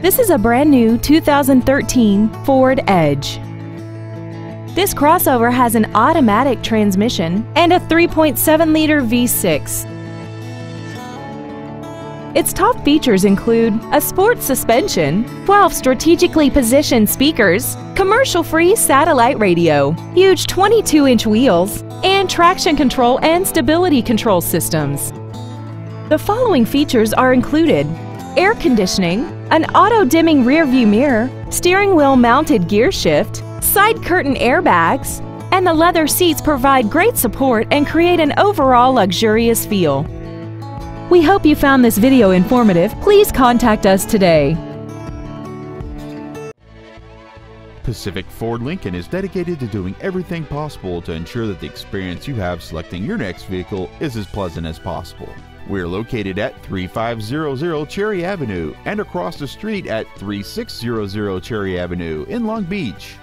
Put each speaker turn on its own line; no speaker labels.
This is a brand new 2013 Ford Edge. This crossover has an automatic transmission and a 3.7-liter V6. Its top features include a sports suspension, 12 strategically positioned speakers, commercial-free satellite radio, huge 22-inch wheels, and traction control and stability control systems. The following features are included air conditioning, an auto-dimming rearview mirror, steering wheel mounted gear shift, side curtain airbags, and the leather seats provide great support and create an overall luxurious feel. We hope you found this video informative. Please contact us today.
Pacific Ford Lincoln is dedicated to doing everything possible to ensure that the experience you have selecting your next vehicle is as pleasant as possible. We're located at 3500 Cherry Avenue and across the street at 3600 Cherry Avenue in Long Beach.